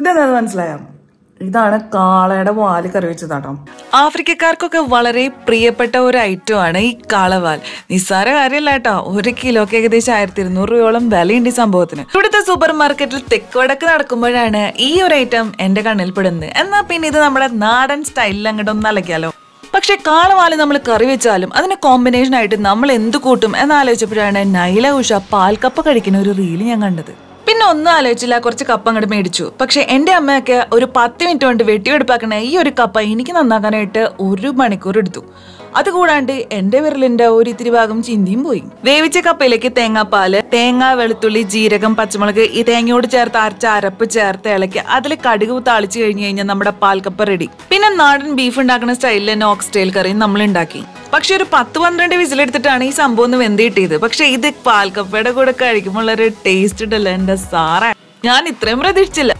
ഇതെന്താ മനസ്സിലായോ? ഇതാണ് കാളയുടെ വാൽ കറി വെച്ചതാട്ടോ. ആഫ്രിക്കക്കാർക്കൊക്കെ വളരെ പ്രിയപ്പെട്ട ഒരു ഐറ്റം ആണ് ഈ കാളവാൽ. നിസ്സാര കാര്യമല്ല കേട്ടോ. ഒരു കിലോക്ക് ഏകദേശം ആയിരത്തി ഇരുന്നൂറ് രൂപയോളം വിലയുണ്ട് ഈ സംഭവത്തിന്. ഇവിടുത്തെ സൂപ്പർ മാർക്കറ്റിൽ തെക്ക് വടക്ക് നടക്കുമ്പോഴാണ് ഈ ഒരു ഐറ്റം എന്റെ കണ്ണിൽ പെടുന്നത്. എന്നാ പിന്നെ ഇത് നമ്മുടെ നാടൻ സ്റ്റൈലിൽ അങ്ങോട്ട് ഒന്ന് അലക്കിയാലോ? പക്ഷെ കാളവാൽ നമ്മൾ കറി വെച്ചാലും അതിന് കോമ്പിനേഷൻ ആയിട്ട് നമ്മൾ എന്ത് കൂട്ടും എന്നാലോചിച്ചപ്പോഴാണ് നൈല ഉഷ പാൽക്കപ്പ് കഴിക്കുന്ന ഒരു റീൽ ഞാൻ കണ്ടത്. പിന്നെ ഒന്നും ആലോചിച്ചില്ല. കുറച്ച് കപ്പ അങ്ങോട്ട് മേടിച്ചു. പക്ഷെ എന്റെ അമ്മയൊക്കെ ഒരു പത്ത് മിനിറ്റ് കൊണ്ട് വെട്ടിയെടുപ്പാക്കണ ഈ ഒരു കപ്പ എനിക്ക് നന്നാക്കാനായിട്ട് ഒരു മണിക്കൂർ എടുത്തു. അതുകൂടാണ്ട് എന്റെ വിരലിന്റെ ഒരു ഇത്തിരി ഭാഗം ചിന്തിയും പോയി. വേവിച്ച കപ്പയിലേക്ക് തേങ്ങാപ്പാൽ തേങ്ങ വെളുത്തുള്ളി ജീരകം പച്ചമുളക് ഈ തേങ്ങയോട് ചേർത്ത് അരച്ച അരപ്പ് ചേർത്ത് ഇളക്കി അതിൽ കടുക് താളിച്ചു കഴിഞ്ഞു കഴിഞ്ഞാൽ നമ്മുടെ പാൽക്കപ്പ റെഡി പിന്നെ നാടൻ ബീഫ് ഉണ്ടാക്കുന്ന സ്റ്റൈലിൽ നോക്സ് സ്റ്റൈൽ കറിയും നമ്മൾ ഉണ്ടാക്കി. പക്ഷെ ഒരു പത്ത് പന്ത്രണ്ട് വിസിലെടുത്തിട്ടാണ് ഈ സംഭവം ഒന്ന് വെന്ത് കിട്ടിയത്. പക്ഷെ ഇത് പാൽക്കപ്പയുടെ കൂടെ കഴിക്കുമ്പോൾ ഒരു ടേസ്റ്റ് ഉണ്ടല്ലോ എന്റെ സാറ. ഞാൻ ഇത്രയും പ്രതീക്ഷിച്ചില്ല.